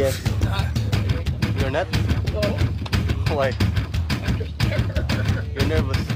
Yes. You're not? No. Why? You're nervous.